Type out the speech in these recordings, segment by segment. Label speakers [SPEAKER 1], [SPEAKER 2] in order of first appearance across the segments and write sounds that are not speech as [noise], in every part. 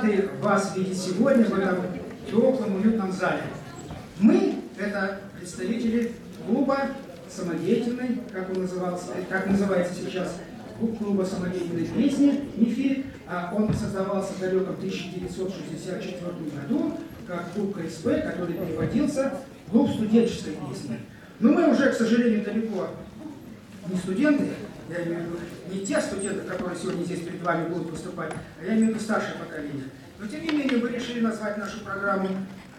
[SPEAKER 1] рады вас видеть сегодня в этом теплом, уютном зале. Мы – это представители клуба самодеятельной, как он назывался, как называется сейчас, клуб клуба самодеятельной песни «МИФИ». А Он создавался в далеком 1964 году как клуб КСП, который переводился в клуб студенческой песни. Но мы уже, к сожалению, далеко не студенты, я имею в виду не те студенты, которые сегодня здесь перед вами будут выступать, а я имею в виду старшее поколение. Но тем не менее вы решили назвать нашу программу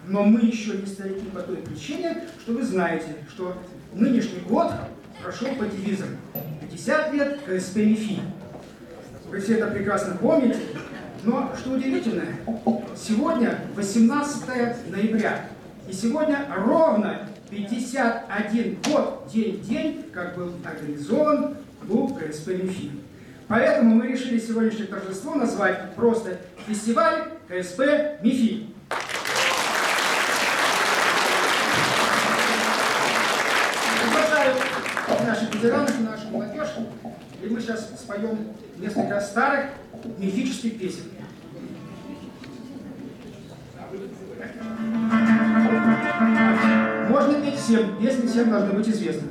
[SPEAKER 1] «Но мы еще не старики» по той причине, что вы знаете, что нынешний год прошел по девизам 50 лет КСП МИФИ. Вы все это прекрасно помните, но что удивительно, сегодня 18 ноября, и сегодня ровно 51 год, день в день, как был организован клуб КСП МИФИ. Поэтому мы решили сегодняшнее торжество назвать просто фестиваль КСП МИФИ. Приглашаю наших ветеранов, нашу молодежь, и мы сейчас споем несколько старых мифических песен. Можно петь всем, песни всем должны быть известны.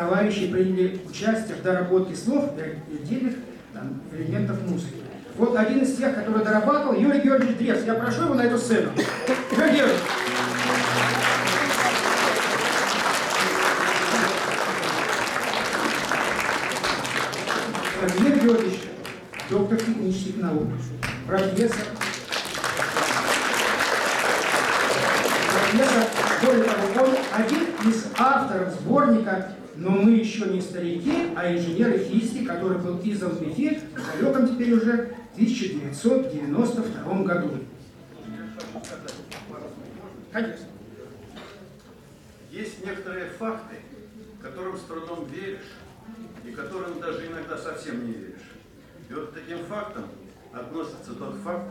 [SPEAKER 1] Товарищей приняли участие в доработке слов и отдельных элементов музыки. Вот один из тех, который дорабатывал, Юрий Георгиевич Древс. Я прошу его на эту сцену. Юрий Георгиевич. Владимир Георгиевич, доктор технических наук, профессор, более того, он один из авторов сборника «Но мы еще не старики», а инженеры физики, который был издан в МИФИ в далеком теперь уже 1992 году. Конечно.
[SPEAKER 2] Есть некоторые факты, которым с трудом веришь, и которым даже иногда совсем не веришь. И вот к таким фактам относится тот факт,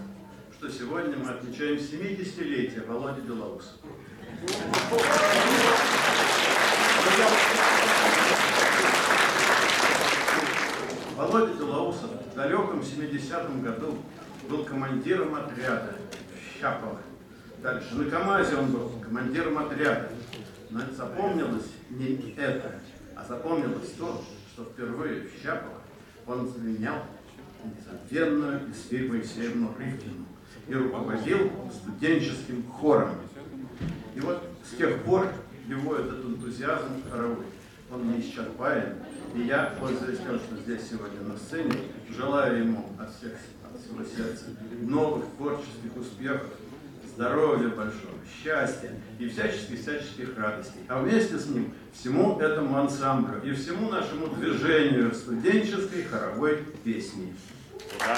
[SPEAKER 2] что сегодня мы отмечаем 70-летие Володи Белоуса. Володя Белоусов в далеком 70-м году был командиром отряда в Щапово. Дальше на КамАЗе он был командиром отряда. Но это запомнилось не это, а запомнилось то, что впервые в Щапово он заменял незабвенную Исфирь Моисеевну Рывкину и руководил студенческим хором. И вот с тех пор его этот энтузиазм хоровой, он неисчерпаем. И я, пользуясь тем, что здесь сегодня на сцене, желаю ему от, всех, от всего сердца новых творческих успехов, здоровья большого, счастья и всяческих-всяческих радостей. А вместе с ним всему этому ансамблю и всему нашему движению студенческой хоровой песни.
[SPEAKER 3] Вот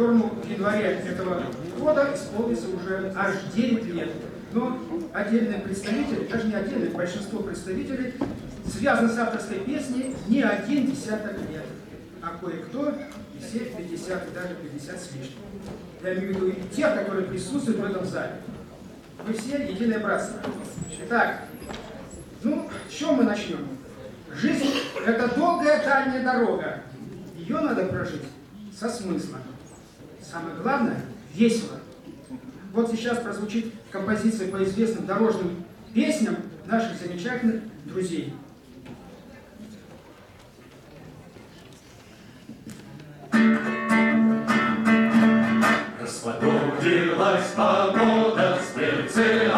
[SPEAKER 1] которому в январе этого года исполнится уже аж 9 лет. Но отдельные представители, даже не отдельные, большинство представителей связаны с авторской песней не один десяток лет, а кое-кто и все 50, и даже 50 с лишним. Я имею в виду и тех, которые присутствуют в этом зале. Мы все единое братство. Итак, ну, с чего мы начнем? Жизнь – это долгая дальняя дорога. Ее надо прожить со смыслом. Самое главное – весело. Вот сейчас прозвучит композиция по известным дорожным песням наших замечательных друзей.
[SPEAKER 3] Распогодилась погода специально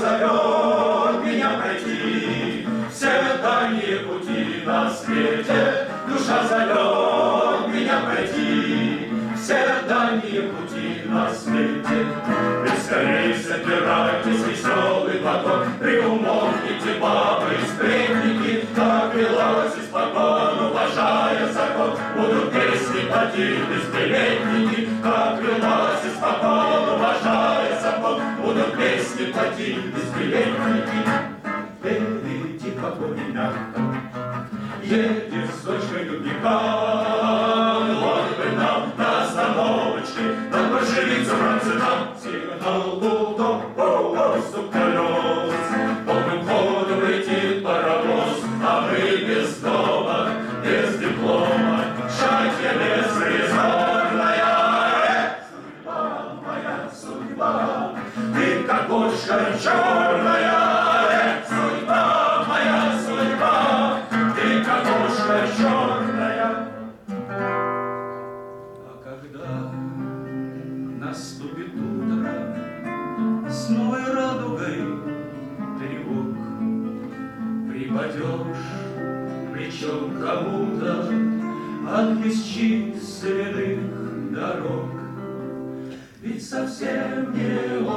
[SPEAKER 3] зовет меня пройти. Все дальние пути на свете, душа зовет меня пройти. Все дальние пути на свете. Ведь скорее собирайтесь, веселый поток, Приумолкните, бабы и сплетники, Как велась испокон, уважая закон, Будут песни платить безбилетники, Как велась испокон, уважая закон, Будут песни платить безбилетники. Впереди какой мягко, едет с дочкой дубника, Вот бы нам на остановочке, на большевицу бронзина, сигнал гудок, стук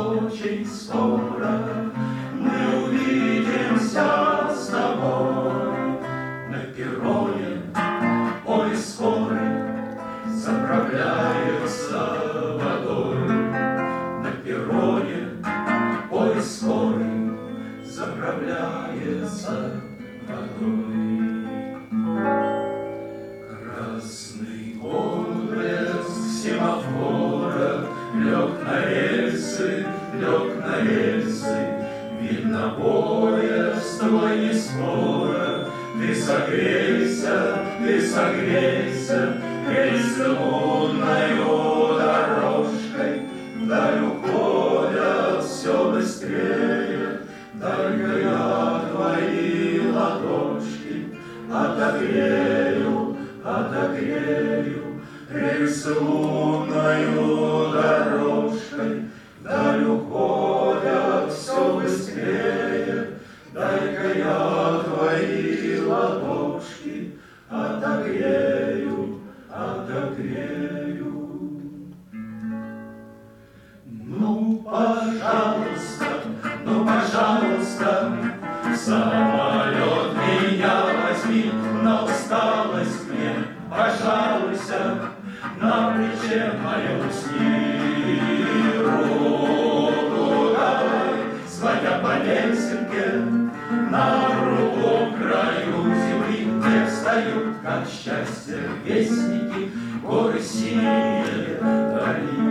[SPEAKER 3] не очень скоро Ты согрейся, ты согрейся лунною дорожкой. Вдаль уходят все быстрее Только я твои ладошки. Отогрею, отогрею Рельсы лунною пожалуйста, самолет меня возьми, на усталость мне пожалуйся, на плече моем усни руку дай, сводя по лесенке, на другом краю земли, где встают, как счастье, вестники, горы синие дали.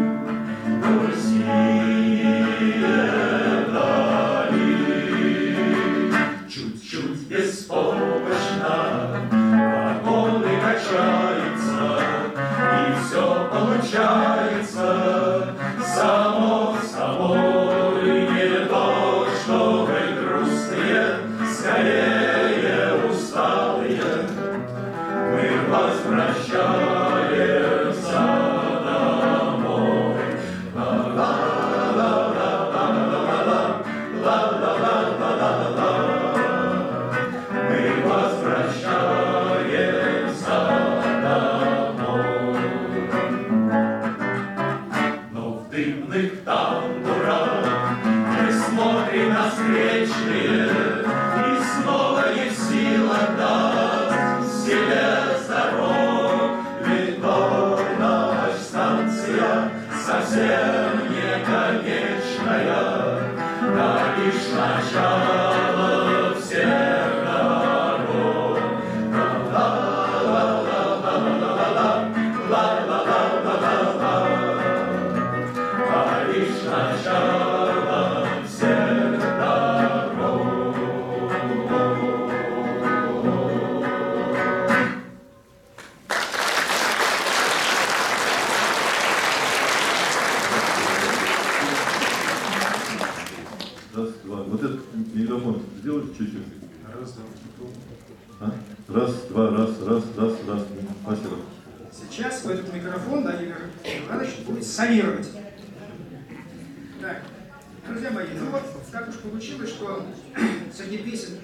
[SPEAKER 1] Получилось, что [clears throat] среди песен,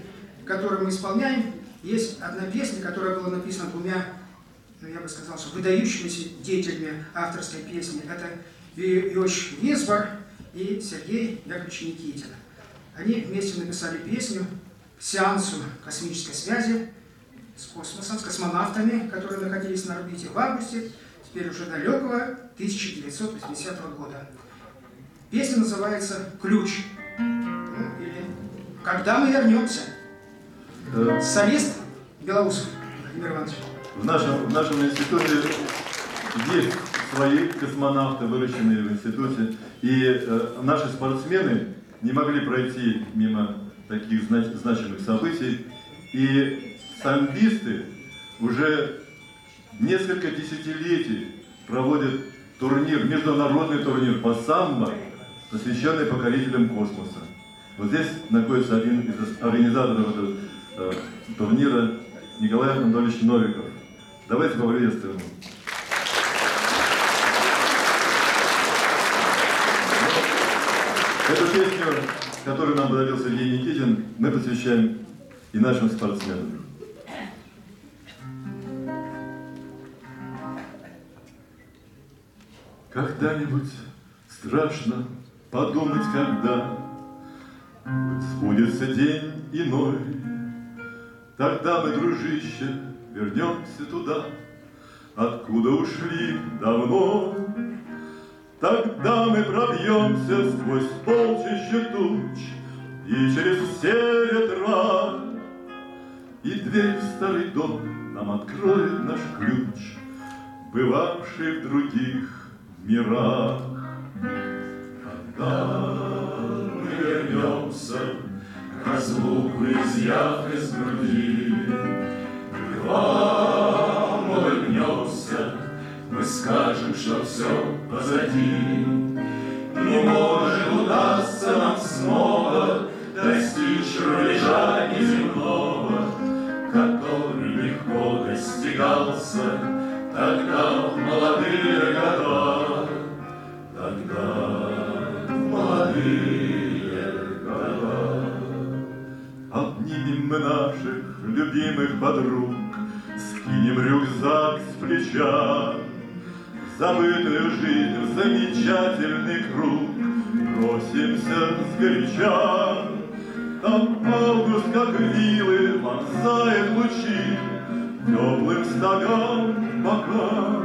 [SPEAKER 1] которые мы исполняем, есть одна песня, которая была написана двумя, ну я бы сказал, что выдающимися деятелями авторской песни. Это И- Иосиф Висбор и Сергей Яковлевич Никитин. Они вместе написали песню к сеансу космической связи с космосом, с космонавтами, которые находились на орбите в августе, теперь уже далекого 1980 года. Песня называется «Ключ». «Когда мы вернемся».
[SPEAKER 4] Э,
[SPEAKER 1] Солист Белоусов Владимир Иванович.
[SPEAKER 4] В нашем, в нашем институте есть свои космонавты, выращенные в институте. И э, наши спортсмены не могли пройти мимо таких знач- значимых событий. И самбисты уже несколько десятилетий проводят турнир, международный турнир по самбо, посвященный покорителям космоса. Вот здесь находится один из организаторов этого э, турнира, Николай Анатольевич Новиков. Давайте поприветствуем его. Эту песню, которую нам подарил Сергей Никитин, мы посвящаем и нашим спортсменам. Когда-нибудь страшно подумать, когда Сбудется день иной, Тогда мы, дружище, вернемся туда, Откуда ушли давно. Тогда мы пробьемся сквозь полчища туч И через все ветра, И дверь в старый дом нам откроет наш ключ, Бывавший в других мирах.
[SPEAKER 3] мы вернемся, разлуку изъяв из груди. Мы вам улыбнемся, мы скажем, что все позади. И может удастся нам снова достичь рубежа неземного, который легко достигался тогда в молодые года. Тогда
[SPEAKER 4] мы наших любимых подруг, Скинем рюкзак с плеча, Забытую жизнь в замечательный круг Бросимся сгоряча. Там август, как вилы, вонзает лучи Теплым стогам бока.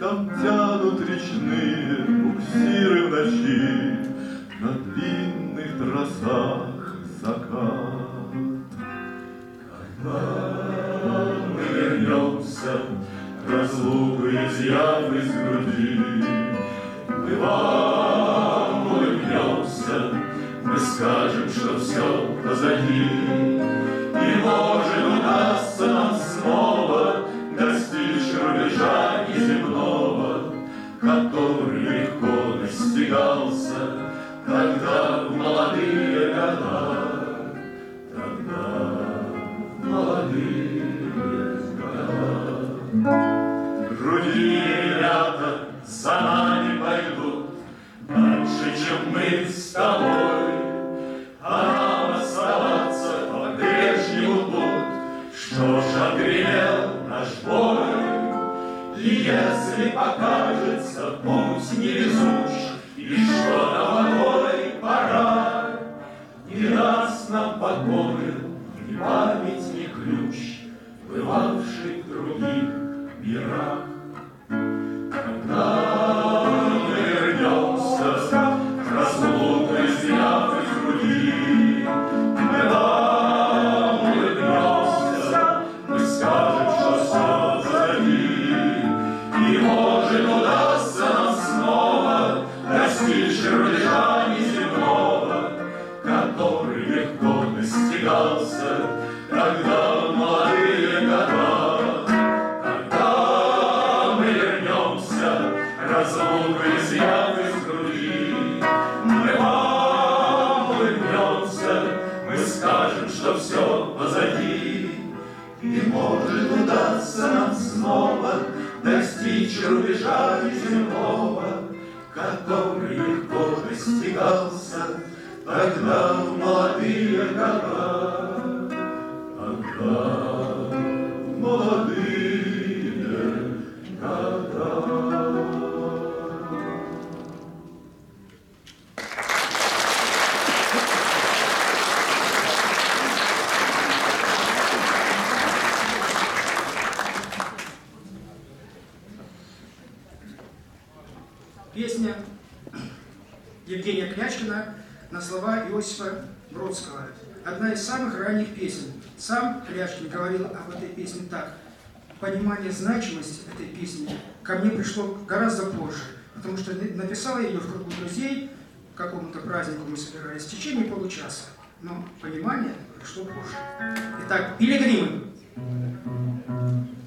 [SPEAKER 4] Там тянут речные буксиры в ночи На длинных тросах закат.
[SPEAKER 3] Мы вернемся, разлуку изъяв из груди. Мы вам улыбнемся, мы скажем, что все позади. И может удастся нам снова достичь рубежа неземного, который легко достигался тогда в молодые года. Тогда за нами пойдут Дальше, чем мы с тобой. А нам оставаться по-прежнему тут. Что ж отгремел наш бой? Если покажется путь невезуч И что покой пора? Не даст нам покоя
[SPEAKER 1] пришло гораздо позже, потому что написала ее в кругу друзей, к какому-то празднику мы собирались в течение получаса, но понимание пришло позже. Итак,
[SPEAKER 3] пилигрим. Thank.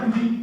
[SPEAKER 3] Martin B.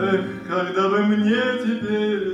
[SPEAKER 3] Эх, когда бы мне теперь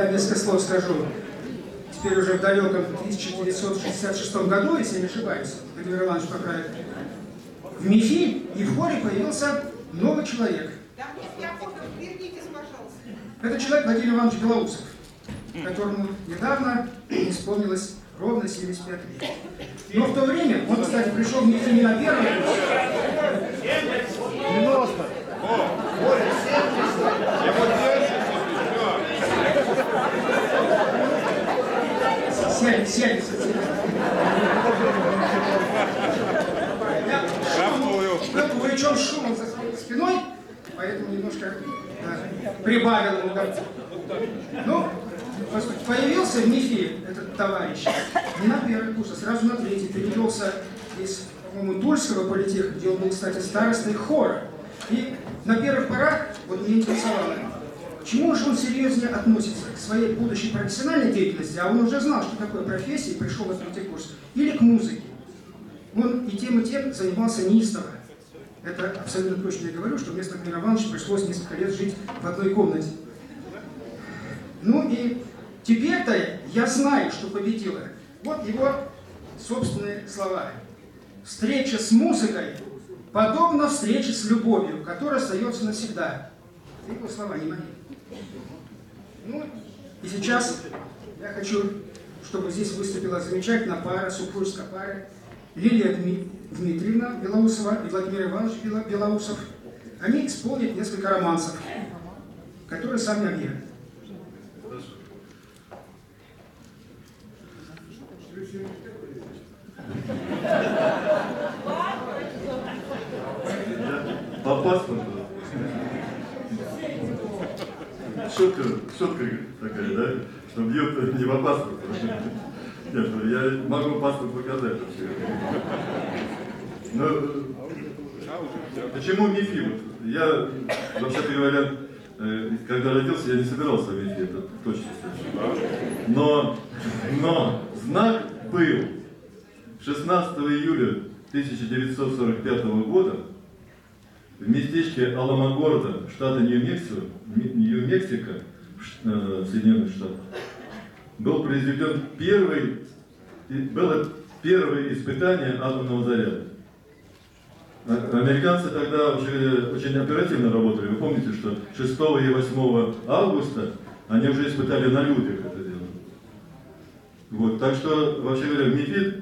[SPEAKER 1] Я несколько слов скажу. Теперь уже в далеком 1966 году, если я не ошибаюсь, Владимир Иванович поправит, в МИФИ и в хоре появился новый человек.
[SPEAKER 5] Да, я фото, вернитесь, пожалуйста.
[SPEAKER 1] Это человек Владимир Иванович Белоусов, которому недавно исполнилось ровно 75 лет. Но в то время, он, кстати, пришел в МИФИ не на первый курс, Сядь, сядь, сядь. Был увлечен шумом за спиной, поэтому немножко да, прибавил ему горцу. Ну, появился в МИФе этот товарищ не на первый курс, а сразу на третий. Перевелся из, по-моему, Тульского политеха, где он был, кстати, старостой хора. И на первых порах вот меня интересовало, к чему же он серьезнее относится? К своей будущей профессиональной деятельности, а он уже знал, что такое профессия, и пришел в третий курс, или к музыке. Он и тем, и тем занимался неистово. Это абсолютно точно я говорю, что вместо Владимира Ивановича пришлось несколько лет жить в одной комнате. Ну и теперь-то я знаю, что победила. Вот его собственные слова. Встреча с музыкой подобна встрече с любовью, которая остается навсегда. Это его слова, не мои. Ну, и сейчас я хочу, чтобы здесь выступила замечательная пара, супружеская пара, Лилия Дми- Дмитриевна Белоусова и Владимир Иванович Бело- Белоусов. Они исполнят несколько романсов, которые сами объявят.
[SPEAKER 4] По паспорту. Шутка, шутка такая, да? Что бьют не по паспорту. Нет, ну, я могу паспорт показать вообще. Ну, почему МИФИ? Я, вообще говоря, э, когда родился, я не собирался МИФИ, это точно совершенно. Но, но знак был 16 июля 1945 года в местечке Аламогорда, штата Нью-Мексико, Нью-Мексико, э, Соединенных Штатах, был произведен первый, было первое испытание атомного заряда. А- Американцы тогда уже очень оперативно работали. Вы помните, что 6 и 8 августа они уже испытали на людях это дело. Вот, так что, вообще говоря, в МИФИД,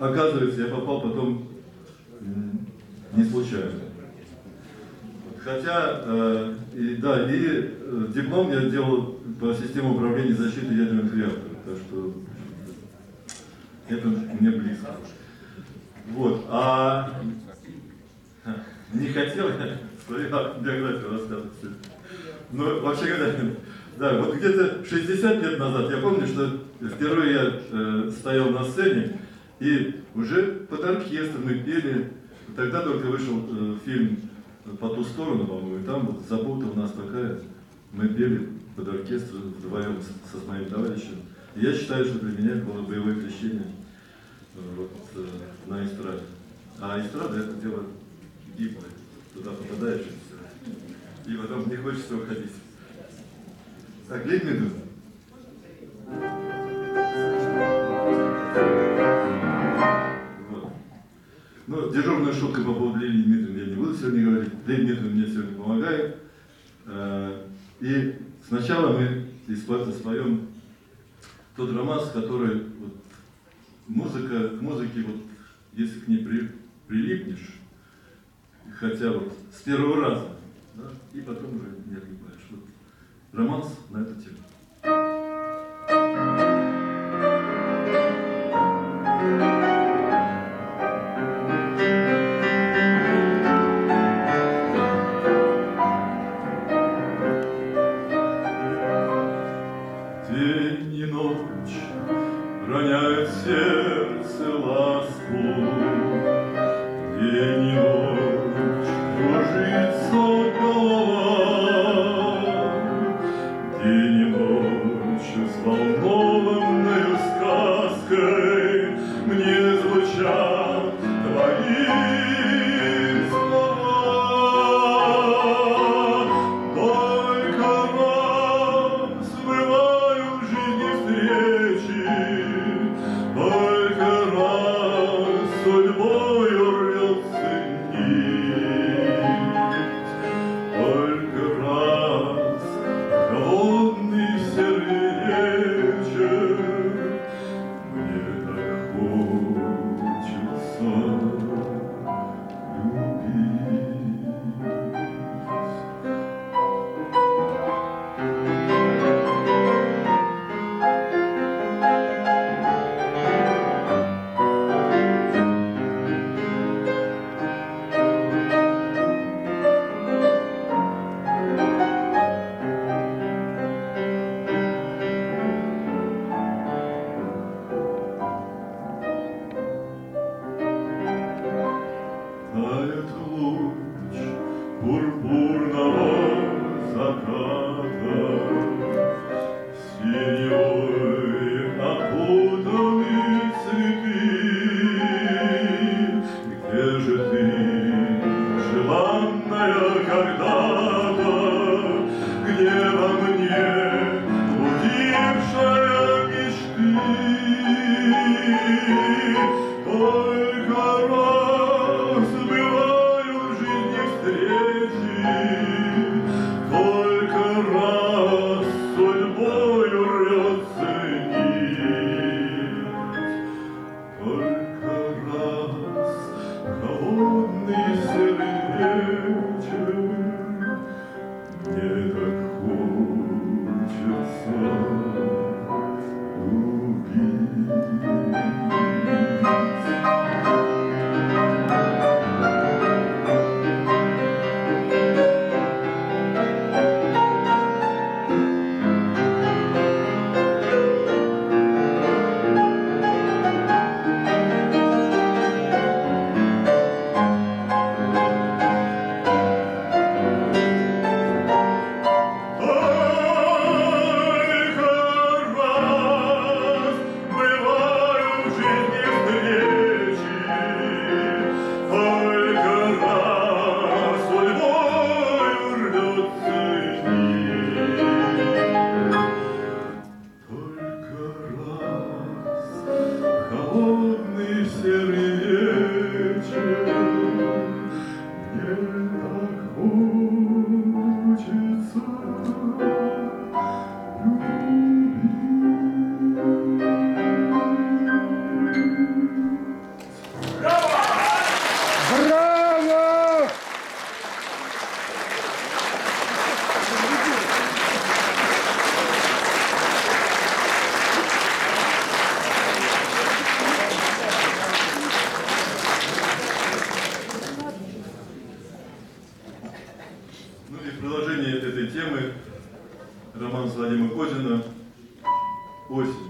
[SPEAKER 4] оказывается, я попал потом не случайно. Хотя, э, и, да, и э, диплом я делал по системе управления защиты ядерных реакторов, так что это мне близко. Вот, а не хотел я свою биографию рассказывать. Но вообще говоря, да, вот где-то 60 лет назад я помню, что впервые я э, стоял на сцене, и уже под оркестр мы пели. Тогда только вышел э, фильм «По ту сторону», по-моему, и там вот забота у нас такая. Мы пели под оркестр вдвоем с, со моим товарищем. И я считаю, что для меня было боевое крещение э, вот, э, на эстраде. А эстрада это дело гибкое. Туда попадаешь и все. И потом не хочется уходить. Так, Лидмин. Вот. Ну, дежурная шутка по поводу Лилии Дмитриевны я не буду сегодня говорить. Лилия Дмитриевна мне сегодня помогает. Э, И сначала мы споем тот романс, который вот, музыка, к музыке, вот, если к ней при- прилипнешь, хотя вот с первого раза, да, и потом уже не отлипаешь. Вот, романс на эту тему. Роман Владимира Козина «Осень».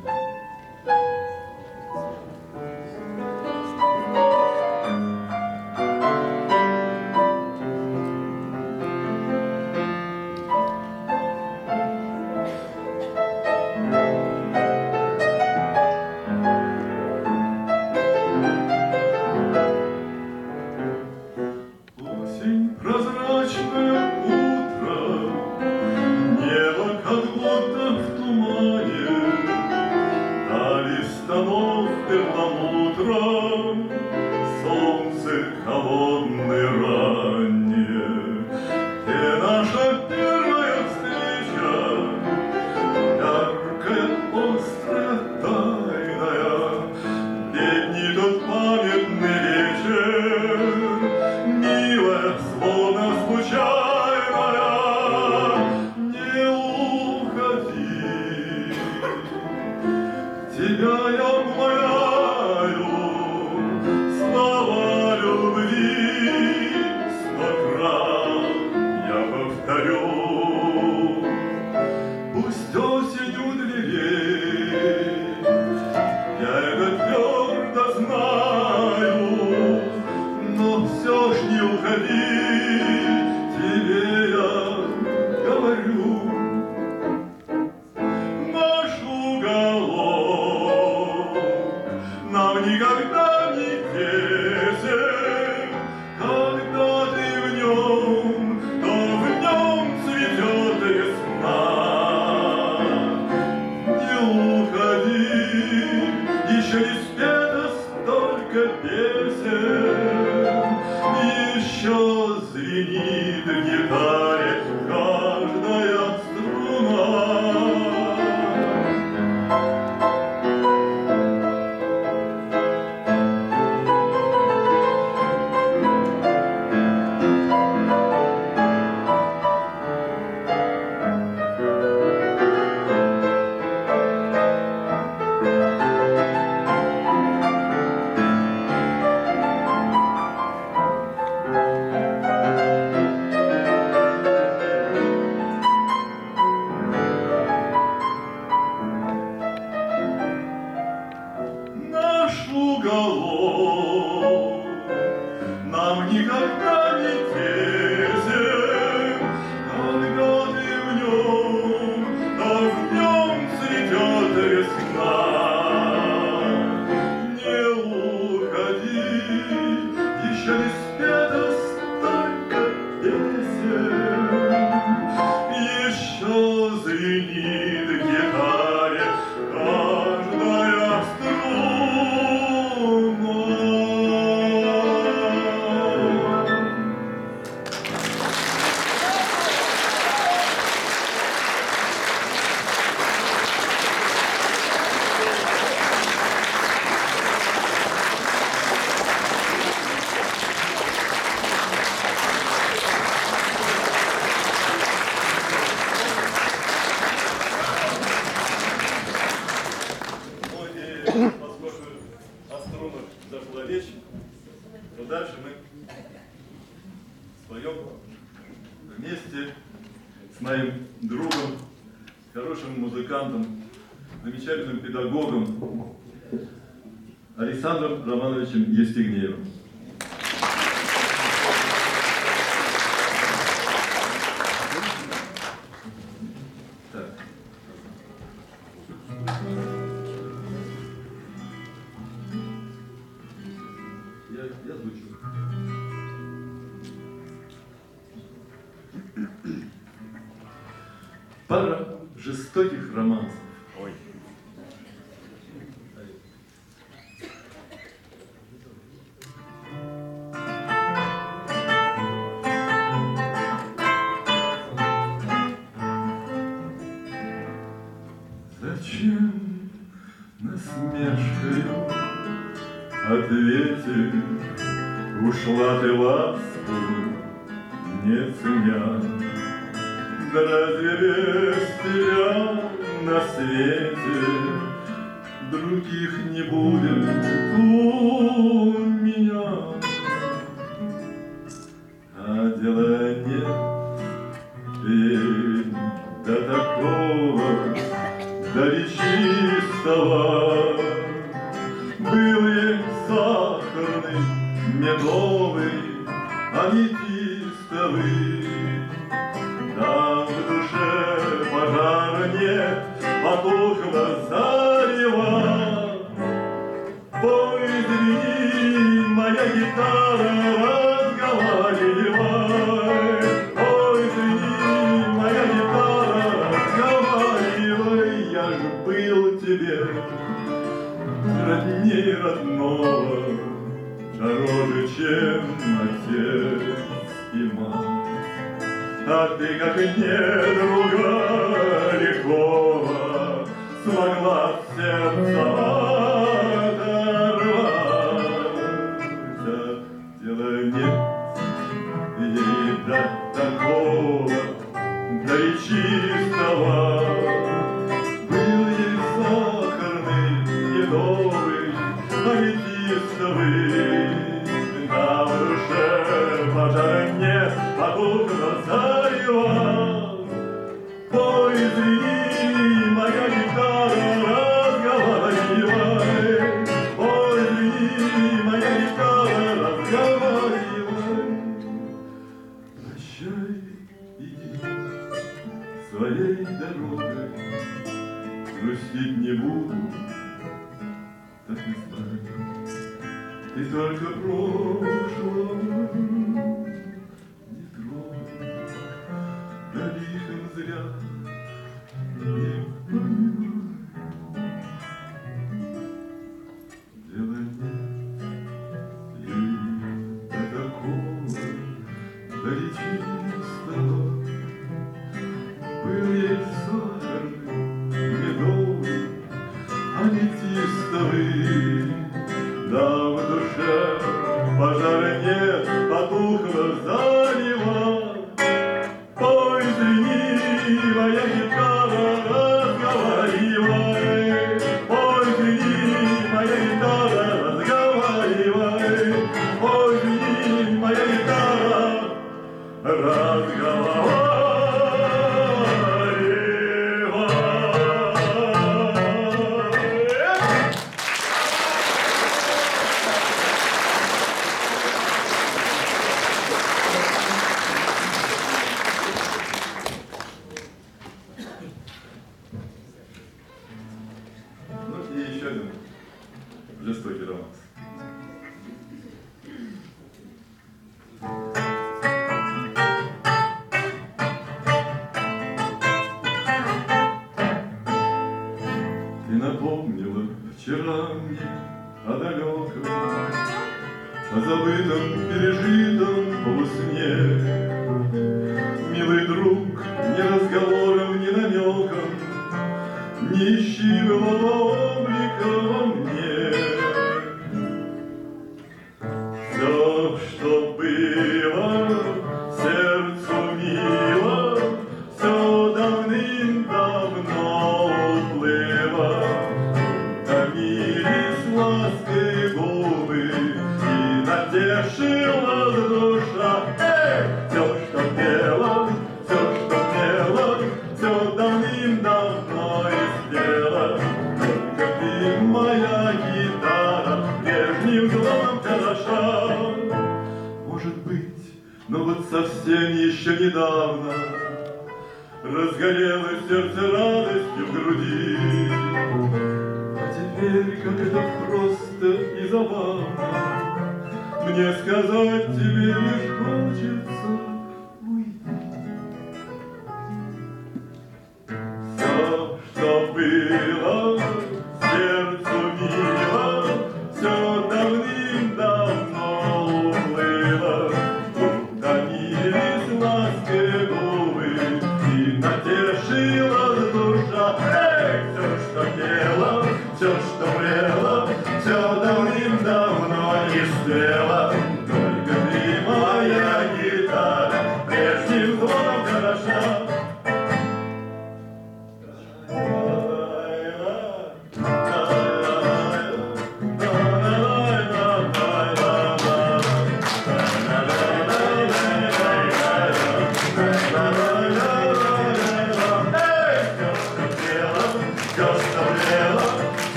[SPEAKER 4] Не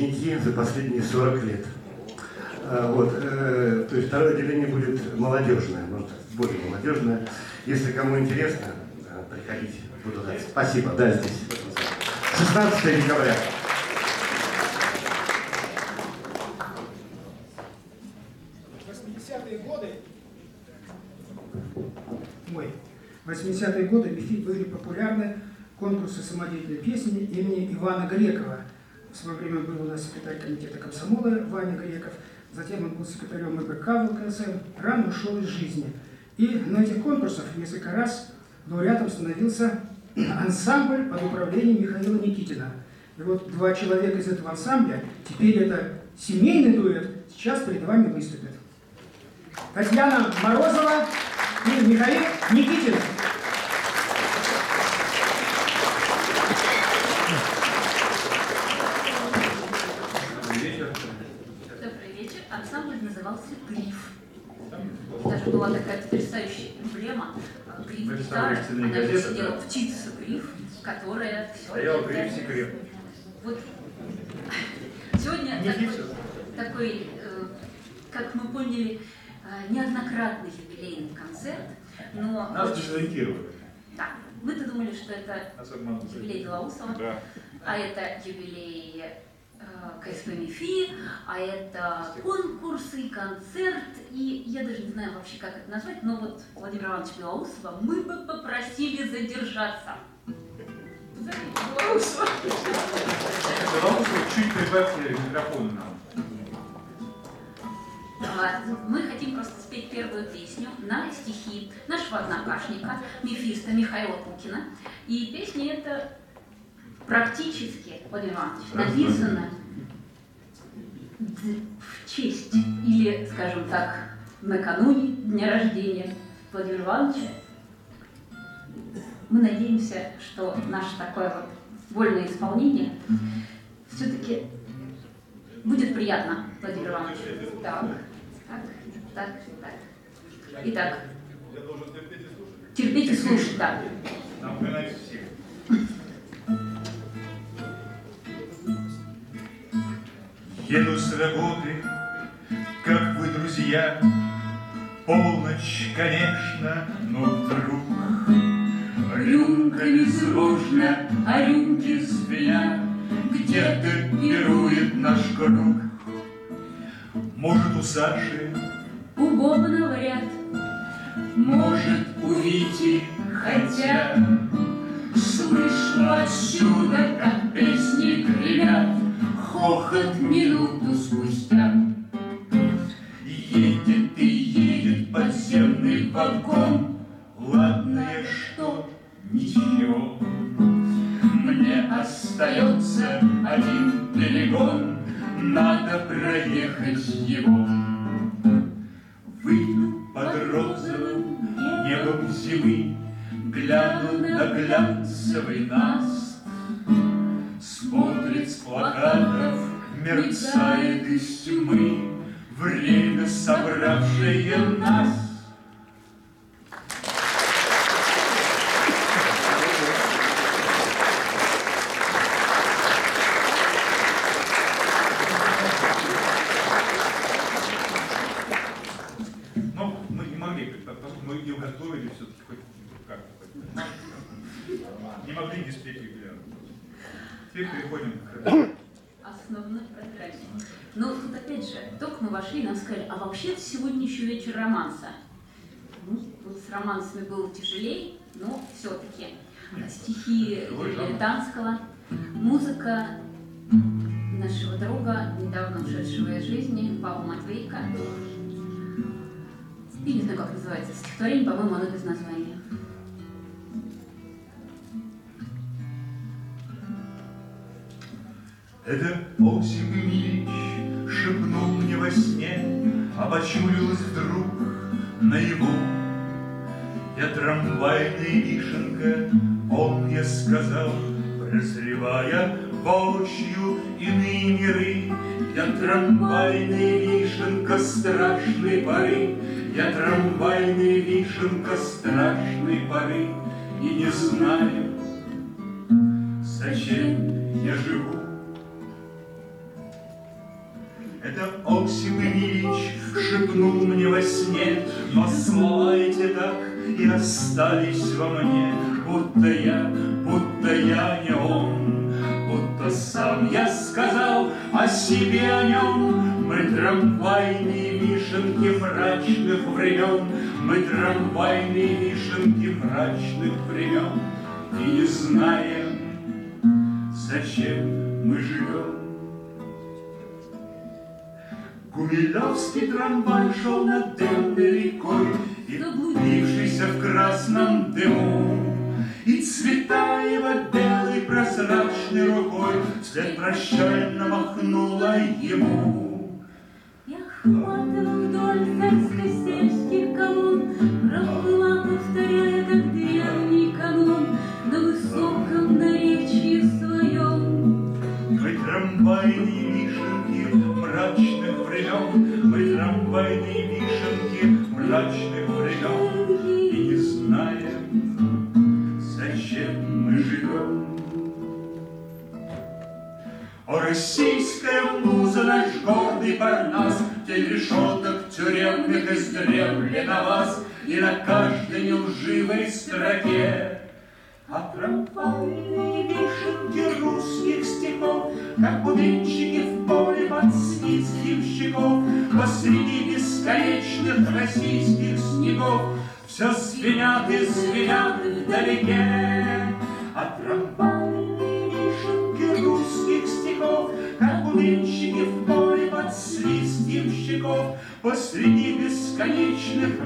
[SPEAKER 6] ученики за последние 40 лет. Э, Вот, э, то есть второе отделение будет молодежное, может, более молодежное. Если кому интересно, приходите, буду рад. Спасибо, да, здесь. 16 декабря.
[SPEAKER 1] В 80-е годы, ой, в 80-е годы в были популярны конкурсы самодеятельной песни имени Ивана Грекова. В свое время был у нас секретарь комитета комсомола Ваня Греков, затем он был секретарем МБК ВКСМ, рано ушел из жизни. И на этих конкурсах несколько раз лауреатом становился [clears throat] ансамбль под управлением Михаила Никитина. И вот два человека из этого ансамбля, теперь это семейный дуэт, сейчас перед вами выступят. Татьяна Морозова и Михаил Никитин.
[SPEAKER 7] Добрый вечер. Ансамбль назывался «Гриф». Даже была такая потрясающая эмблема. Э,
[SPEAKER 8] Мы
[SPEAKER 7] гитара.
[SPEAKER 8] вставили
[SPEAKER 7] Она сидела
[SPEAKER 8] да.
[SPEAKER 7] птица Гриф, которая все
[SPEAKER 8] Стоял гриф, секрет.
[SPEAKER 7] Вот сегодня
[SPEAKER 8] Не
[SPEAKER 7] такой, такой, э, как мы поняли, э, неоднократный юбилейный концерт, но
[SPEAKER 8] Нас
[SPEAKER 7] очень-
[SPEAKER 8] дезориентировали.
[SPEAKER 7] да, мы-то думали, что это юбилей Белоусова,
[SPEAKER 8] Да.
[SPEAKER 7] а это юбилей э, КСП МИФИ, а это конкурсы, концерт, и я даже не знаю вообще, как это назвать, но вот Владимира Ивановича Белоусова мы бы попросили задержаться. Белоусова.
[SPEAKER 4] Белоусова чуть прибавьте микрофон нам.
[SPEAKER 7] А, Мы хотим просто спеть первую песню на стихи нашего однокашника, мифиста Михаила Пукина. И песня эта практически, Владимир Иванович, написана д- в честь или, скажем так, накануне дня рождения Владимира Ивановича. Мы надеемся, что наше такое вот вольное исполнение все-таки будет приятно, Владимир Иванович. Так, так, так, так. Итак,
[SPEAKER 4] Я должен терпеть и слушать.
[SPEAKER 7] терпеть и слушать, да.
[SPEAKER 4] Напоминайте всех.
[SPEAKER 9] Еду с работы, как вы, друзья, Полночь, конечно, но вдруг
[SPEAKER 7] Рюмками дружно, а рюмки
[SPEAKER 9] звенят, Где-то пирует наш круг. Может, у Саши,
[SPEAKER 7] у Бобнова ряд.
[SPEAKER 9] может, у Вити,
[SPEAKER 7] Хотя
[SPEAKER 9] Слышно отсюда, как песни гремят,
[SPEAKER 7] хохот минуту спустя.
[SPEAKER 9] Едет и едет подземный вагон, Ладное что, ничего. Мне остается один перегон, Надо проехать его. Выйду под розовым небом зимы, Гляну на глянцевый наст. Мерцает из тьмы Время, собравшее нас.
[SPEAKER 7] Из жизни, Павла Матвейка. Я не знаю, как называется стихотворение, по-моему, оно без названия.
[SPEAKER 9] Это Осип шепнул мне во сне, А вдруг на его. Я трамвайная вишенка Он мне сказал, прозревая воочию иные миры, Я трамвайный вишенка страшной поры, Я трамвайный вишенка страшной поры, И не знаю, зачем я живу. Это Оксим Ильич шепнул мне во сне, Но слова эти так и остались во мне, Будто я, будто я не он, Будто сам я сказал о себе о нем. Мы трамвайные вишенки мрачных времен, Мы трамвайные вишенки мрачных времен, И не знаем, зачем мы живем. Гумилевский трамвай шел над темной рекой, И заблудившийся в красном дыму, И Цветаева белой прозрачной рукой Вслед прощально махнула ему.
[SPEAKER 10] Я хватала вдоль царско-сельских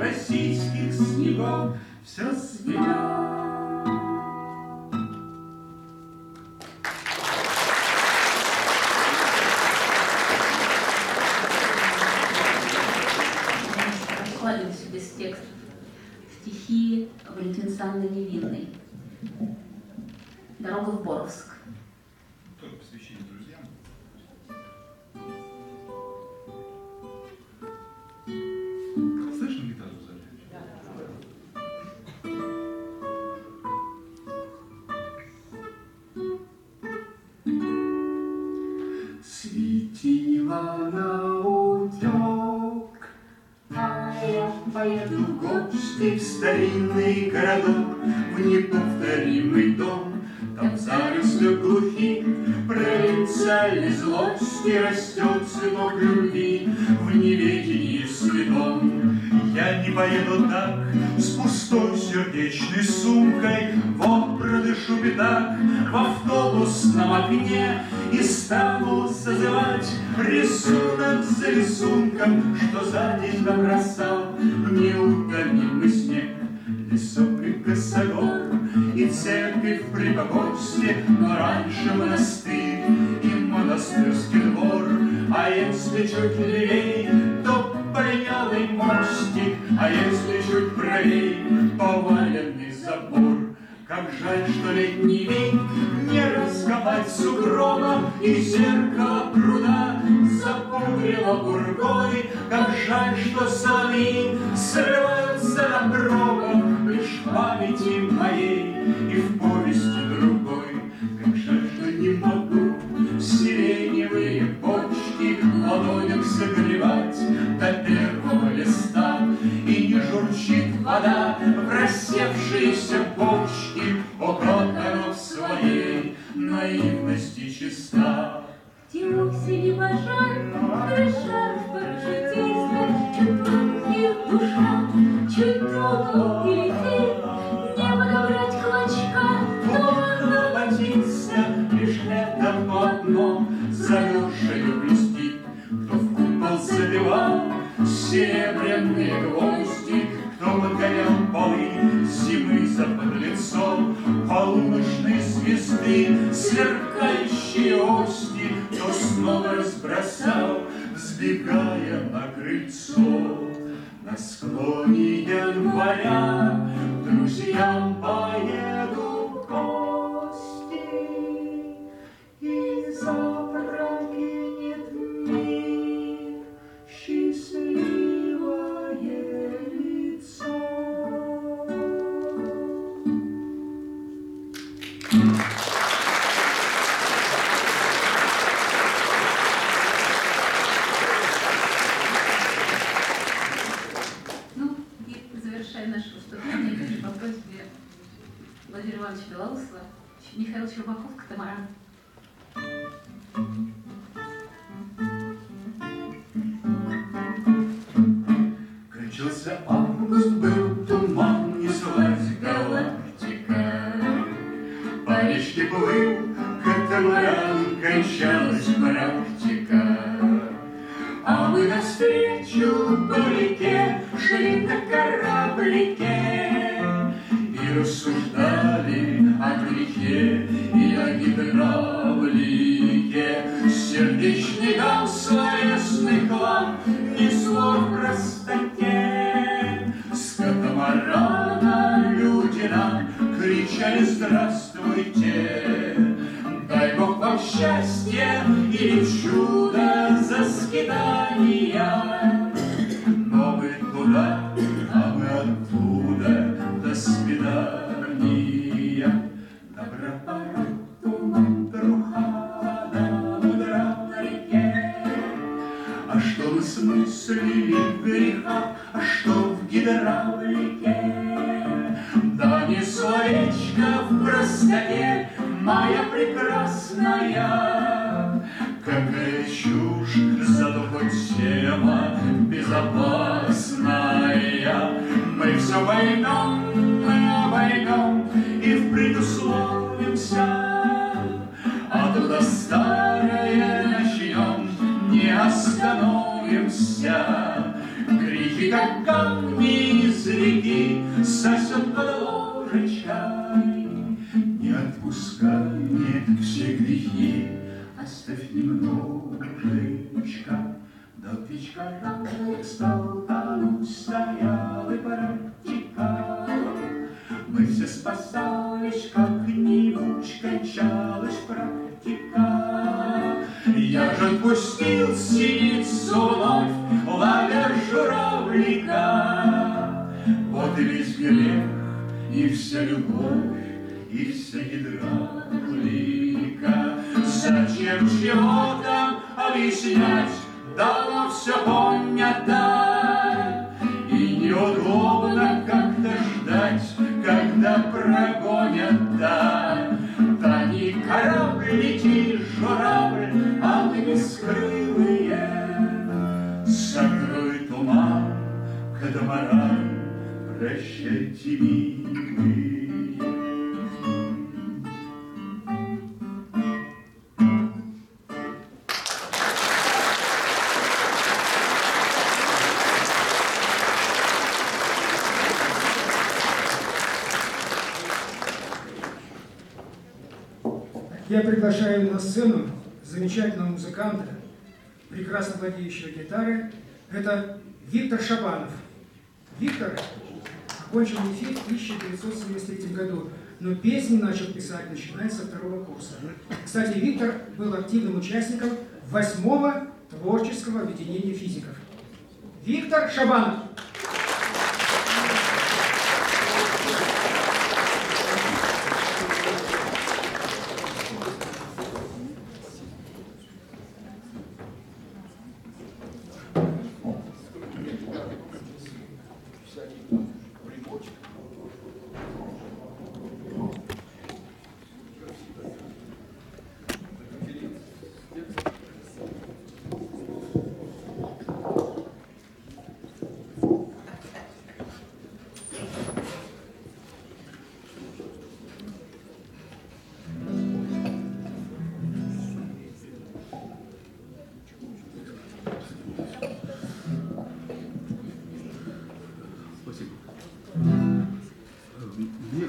[SPEAKER 9] российских снегов Все звенят.
[SPEAKER 10] Обкладываюсь без текстов. Стихи Валентины Александры Невинной. Дорога в Боровск.
[SPEAKER 9] Гости в старинный городок, в неповторимый дом. Там в зарослях глухих провинциальной злости растет цветок любви в неведении святом. Я не поеду так с пустой сердечной сумкой, вот продышу пятак в автобусном окне и стану созывать рисунок за рисунком, что за день набросал неутомимый снег. Лесок и косогор, и церковь при погосте, но раньше монастырь и монастырский двор. А если чуть левей, то полинялый мостик, а если чуть правей, поваленный забор. Как жаль, что летний век не раскопать сугробом И зеркало пруда запудрило бургой. Как жаль, что соловьи срываются на пробах Лишь памяти моей тема безопасная. Мы все войном, мы обойдем и впредь условимся. А туда старое начнем, не остановимся. Грехи, как камни До птичка рано стал тонуть, стоял и практика. Мы все спасались, как-нибудь кончалась практика. Я же отпустил синицу вновь, ловя журавлика. Вот и весь грех, и вся любовь, и вся гидравлика. Зачем чего объяснять, давно все понято. И неудобно как-то ждать, когда прогонят, да. Да не корабль летит, журавль, а мы бескрылые. Закрой туман, катамаран, прощайте, милые.
[SPEAKER 1] Я приглашаю на сцену замечательного музыканта, прекрасно владеющего гитарой. Это Виктор Шабанов. Виктор окончил МИФИ в 1973 году, но песни начал писать, начиная со второго курса. Кстати, Виктор был активным участником восьмого творческого объединения физиков. Виктор Шабанов.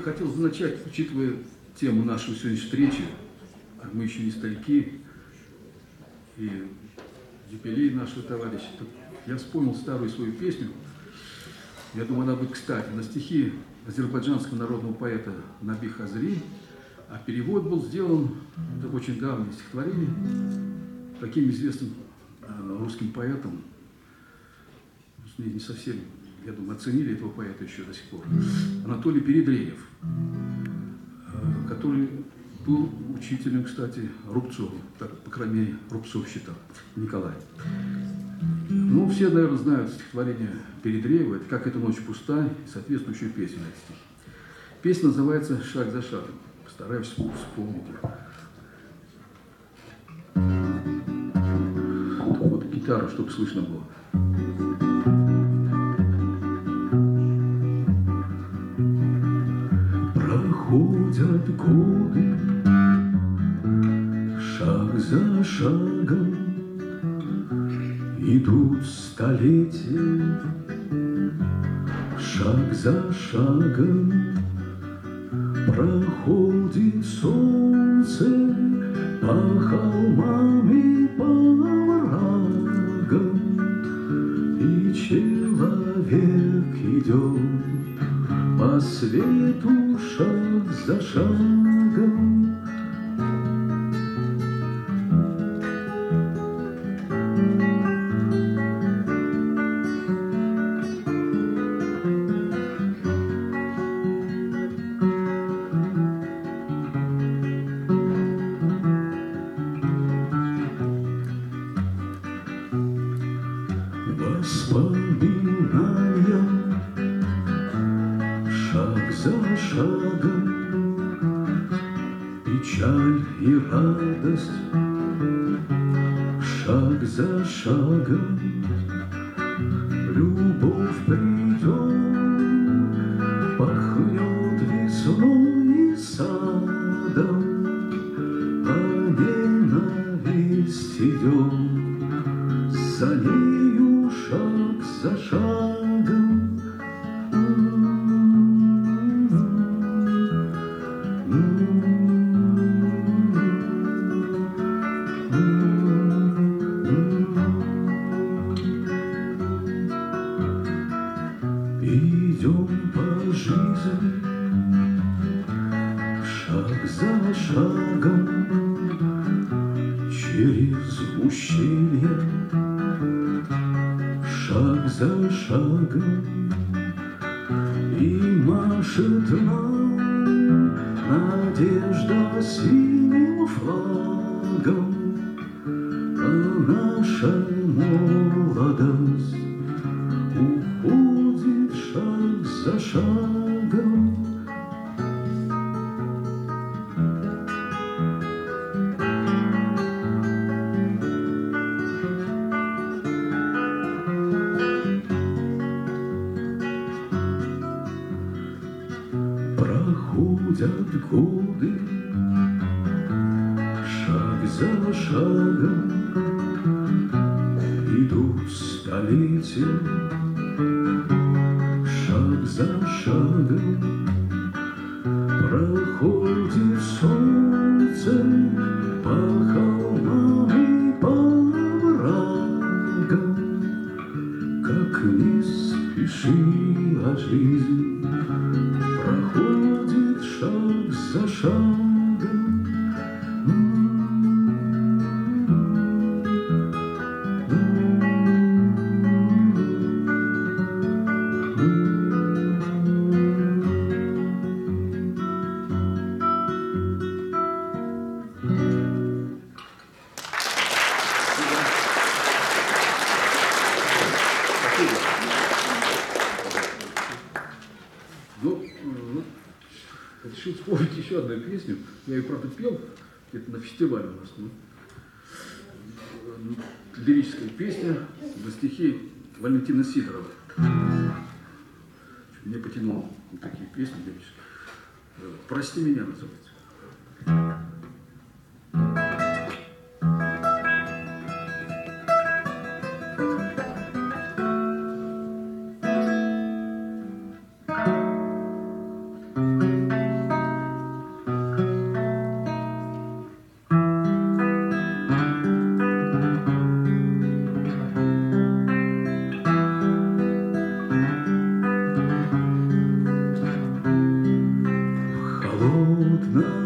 [SPEAKER 11] Хотелось начать, учитывая тему нашей сегодняшней встречи, как мы еще не старики, и юбилей нашего товарища, я вспомнил старую свою песню, я думаю, она будет кстати, на стихи азербайджанского народного поэта Наби Хазри, а перевод был сделан, это очень давнее стихотворение, таким известным э, русским поэтом, не не совсем, я думаю, оценили этого поэта еще до сих пор, Анатолий Передреев, э, который был учителем, кстати, Рубцова, так, по крайней мере, Рубцов считал, Николай.
[SPEAKER 12] Ну, все, наверное, знают стихотворение Передреева, это «Как эта ночь пуста» и соответствующую песню на стих. Песня называется «Шаг за шагом». Постараюсь вспомнить ее. Вот гитару, чтобы слышно было. Проходят годы, шаг за шагом, Идут столетия, шаг за шагом, Проходит солнце по холмам и по оврагам, И человек идет по свету за. Фестивале у нас. Ну, лирическая песня на стихи Валентина Сидорова. Мне потянуло вот такие песни лирические. «Прости меня» называется. Холодном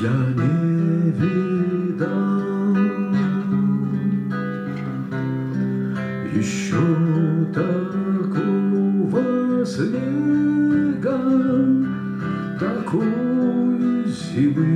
[SPEAKER 12] Я не видал еще такого снега, такой зимы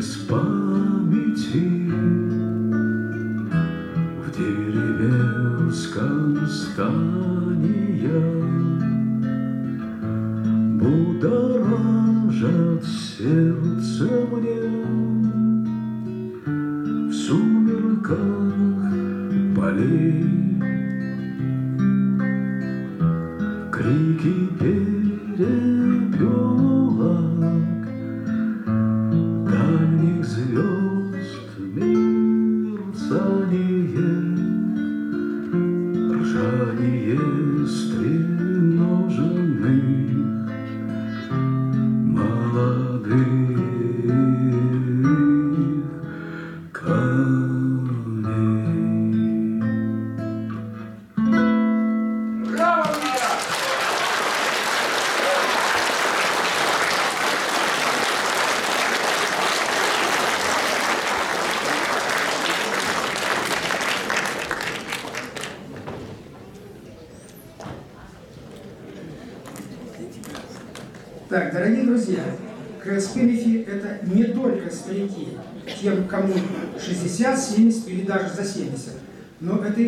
[SPEAKER 12] без памяти. В деревенском стане я Будоражат сердце мне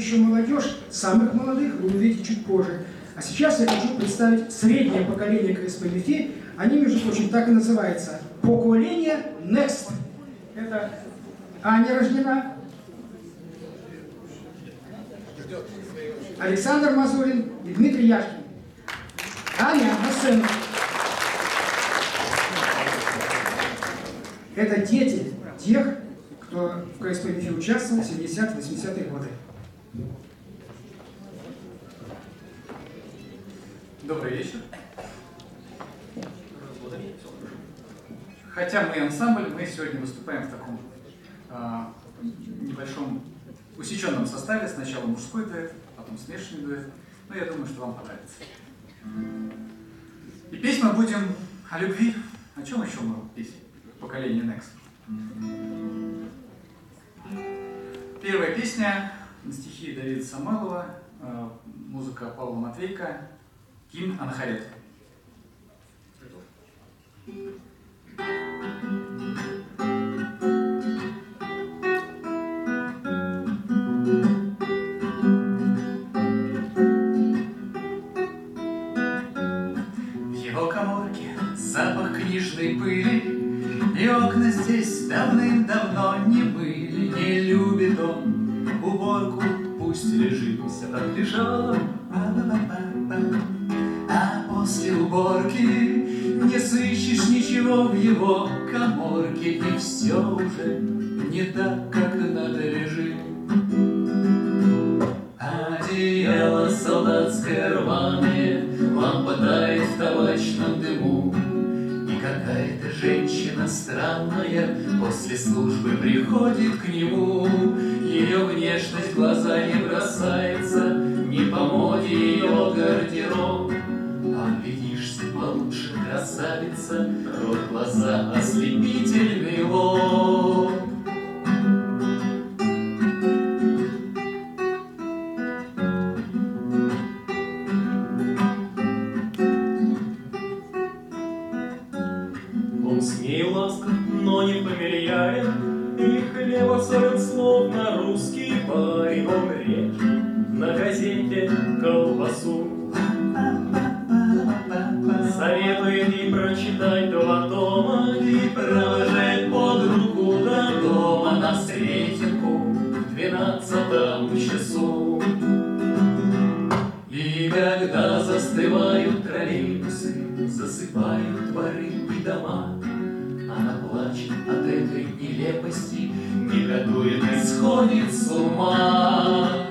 [SPEAKER 1] Еще молодежь, самых молодых вы увидите чуть позже. А сейчас я хочу представить среднее поколение КСП-мифи. Они, между прочим, так и называются. Поколение Next. Это Аня рождена. Александр Мазурин и Дмитрий Яшкин. Аня на сцену. Это дети тех, кто в КСП участвовал в 70-80-е годы.
[SPEAKER 9] Добрый вечер. Хотя мы ансамбль, мы сегодня выступаем в таком а, небольшом усеченном составе. Сначала мужской дуэт, потом смешанный дуэт. Но я думаю, что вам понравится. И петь мы будем о любви. О чем еще мы петь? Поколение Next. Первая песня на стихи Давида Самойлова, э, музыка Павла Матвейка, гимн Анахарет. В его коморке запах книжной пыли, И окна здесь давным-давно не были. Уборку, пусть лежит, лежал. А после уборки не сыщет ничего в его коморке, и все уже не так, как надо лежит. Одеяло солдатское рваное, лампа тает в табачном дыму. И какая-то женщина странная после службы приходит к нему. Ее внешность глаза не бросается, не по моде ее гардероб. А глядишься получше, красавица, рот, глаза, ослепительный лоб. Засыпают и дома, она плачет от этой нелепости, негодует и сходит с ума.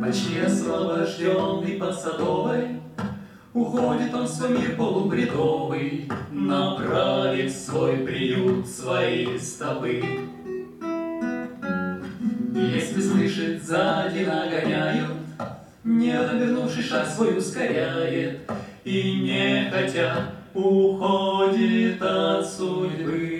[SPEAKER 9] Почти освобожденный под Садовой, Уходит он в свой мир полубредовый, Направив свой приют свои стопы. Если слышит, нагоняют, Не обернувшись, шаг свой ускоряет И не хотя уходит от судьбы.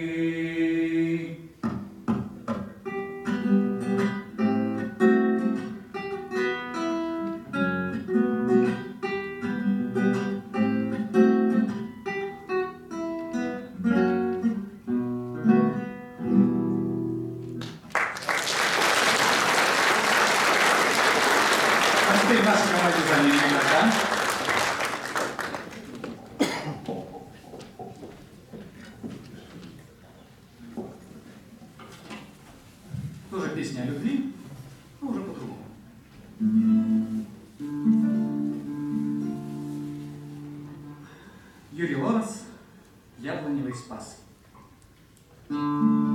[SPEAKER 13] Юрий Лорес, Яблоневый спас.
[SPEAKER 9] Не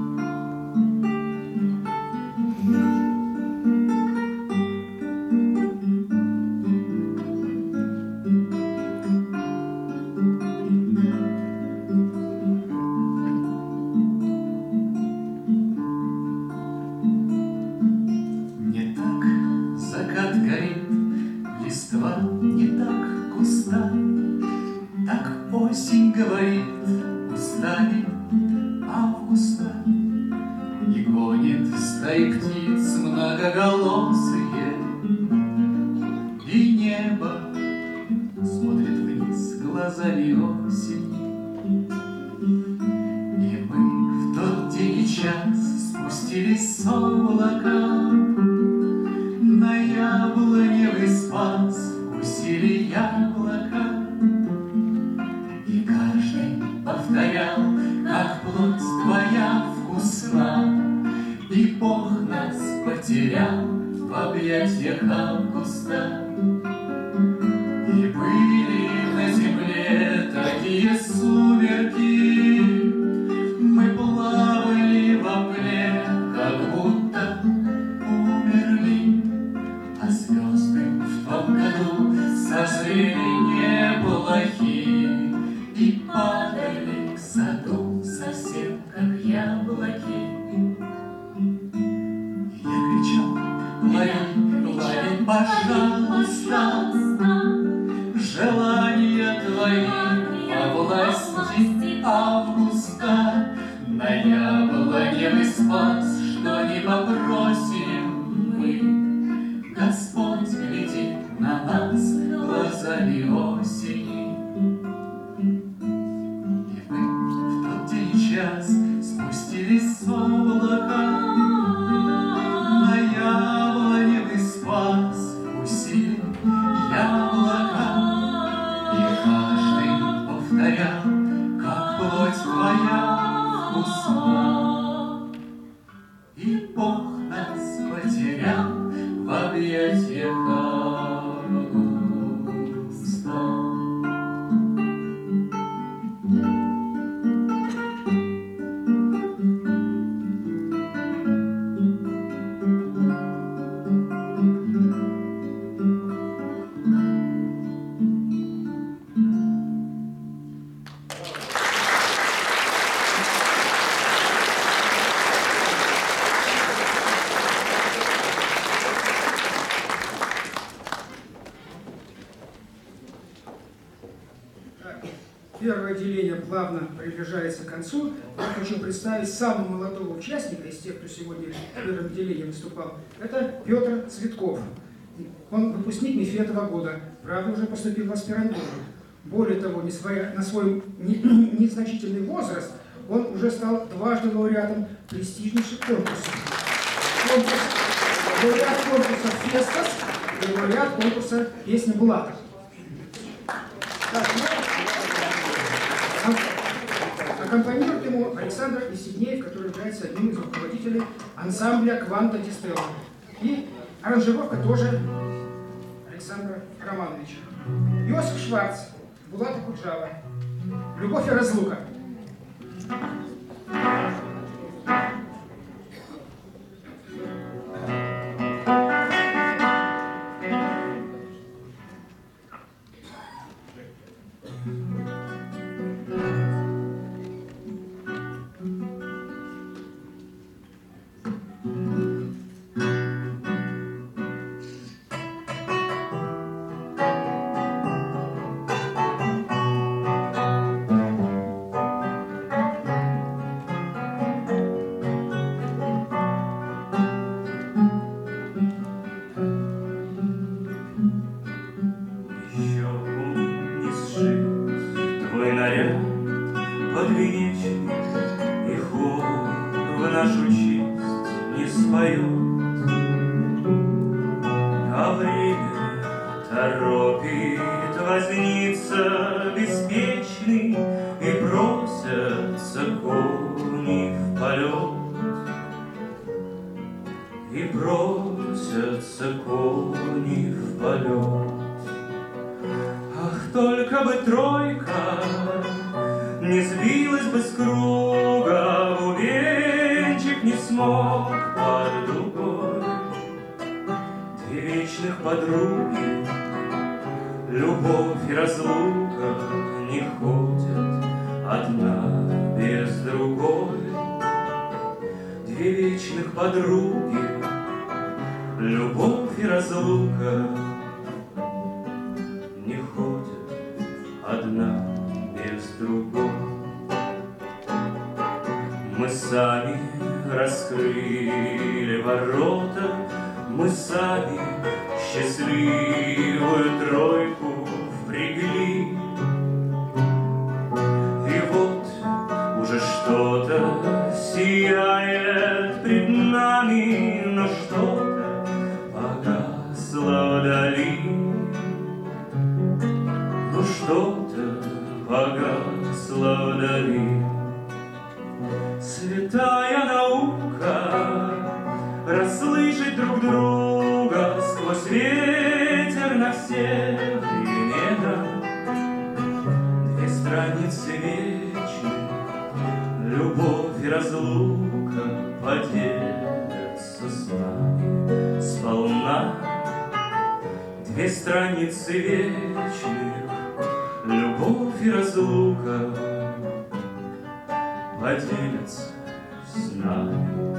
[SPEAKER 1] отделение плавно приближается к концу, я хочу представить самого молодого участника из тех, кто сегодня в первом отделении выступал. Это Петр Цветков. Он выпускник этого года, правда, уже поступил в аспирантуру. Более того, несмотря на свой не- [clears throat] незначительный возраст, он уже стал дважды лауреатом престижнейших конкурсов. Конкурс, лауреат конкурса «Фестас» и лауреат конкурса «Песня Булата». Так, Аккомпанирует ему Александр Исиднеев, который является одним из руководителей ансамбля «Кванта Дистелла». И аранжировка тоже Александра Романовича. Иосиф Шварц, Булата Куджава. Любовь и разлука.
[SPEAKER 14] Еще Мы сами раскрыли ворота, мы сами счастливую тройку впрягли. Две страницы вечных, любовь и разлука поделятся с нами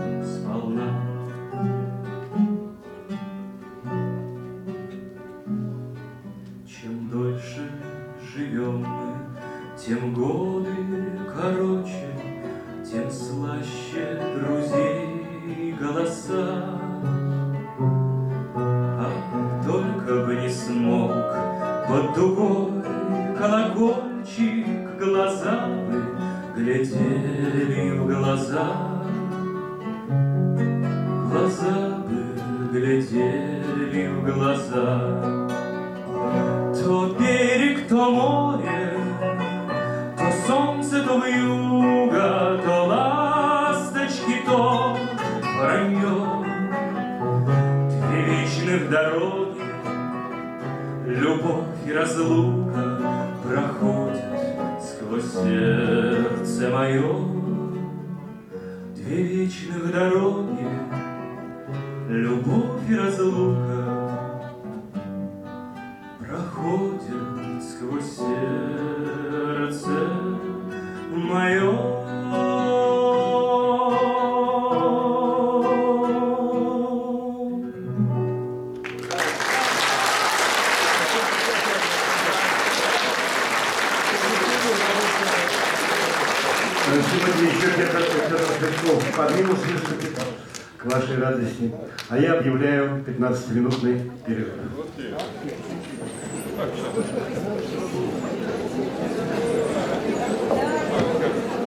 [SPEAKER 6] А я объявляю 15-минутный перерыв.